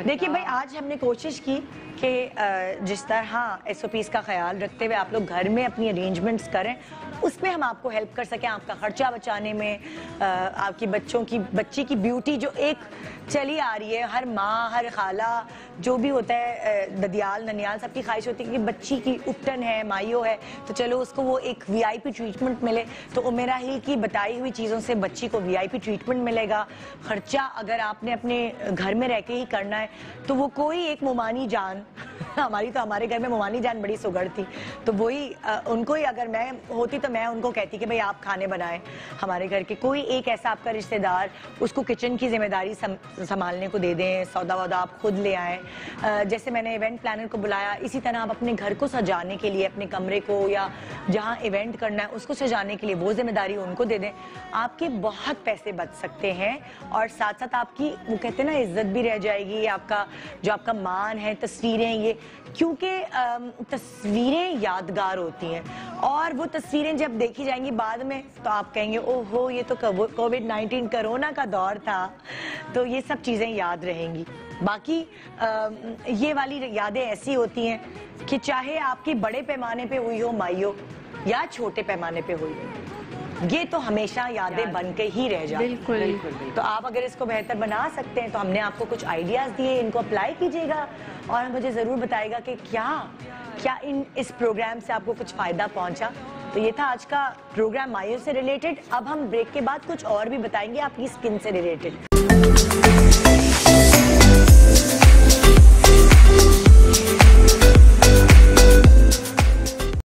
देखिए भाई, आज हमने कोशिश की कि जिस तरह एस ओ पीज़ का ख्याल रखते हुए आप लोग घर में अपनी अरेंजमेंट्स करें, उसमें हम आपको हेल्प कर सकें आपका खर्चा बचाने में आपकी बच्चों की, बच्ची की ब्यूटी जो एक चली आ रही है, हर माँ, हर खाला जो भी होता है ददियाल, ननियाल, सबकी ख्वाहिश होती है कि बच्ची की उपटन है, माइयो है तो चलो उसको वो एक वीआईपी ट्रीटमेंट मिले। तो उमेरा हिल की बताई हुई चीज़ों से बच्ची को वीआईपी ट्रीटमेंट मिलेगा। खर्चा अगर आपने अपने घर में रह के ही करना है तो वो कोई एक मुमानी जान हमारी तो हमारे घर में मुमानी जान बड़ी सुगड़ थी। तो वही उनको ही अगर मैं होती तो मैं उनको कहती कि भाई आप खाने बनाएँ हमारे घर के। कोई एक ऐसा आपका रिश्तेदार उसको किचन की ज़िम्मेदारी संभालने को दे दें सौदा वौदा आप खुद ले आए। जैसे मैंने इवेंट प्लानर को बुलाया, इसी तरह आप अपने घर को सजाने के लिए, अपने कमरे को या जहाँ इवेंट करना है, उसको सजाने के लिए वो ज़िम्मेदारी उनको दे दें। आपके बहुत पैसे बच सकते हैं और साथ साथ आपकी, वो कहते हैं ना, इज़्ज़त भी रह जाएगी, आपका, जो आपका मान है, तस्वीरें, ये क्योंकि तस्वीरें यादगार होती हैं। और वो तस्वीरें जब देखी जाएँगी बाद में तो आप कहेंगे ओहो ये तो कोविड 19 कोरोना का दौर था। तो ये सब चीज़ें याद रहेंगी। बाकी आ, ये वाली यादें ऐसी होती हैं कि चाहे आपकी बड़े पैमाने पे हुई हो माइयो या छोटे पैमाने पे हुई हो। ये तो हमेशा यादें बन के ही रह जाए बिल्कुल।, तो आप अगर इसको बेहतर बना सकते हैं तो हमने आपको कुछ आइडियाज़ दिए इनको अप्लाई कीजिएगा और मुझे ज़रूर बताएगा कि क्या क्या इन इस प्रोग्राम से आपको कुछ फ़ायदा पहुँचा। तो ये था आज का प्रोग्राम मायो से रिलेटेड अब हम ब्रेक के बाद कुछ और भी बताएँगे आपकी स्किन से रिलेटेड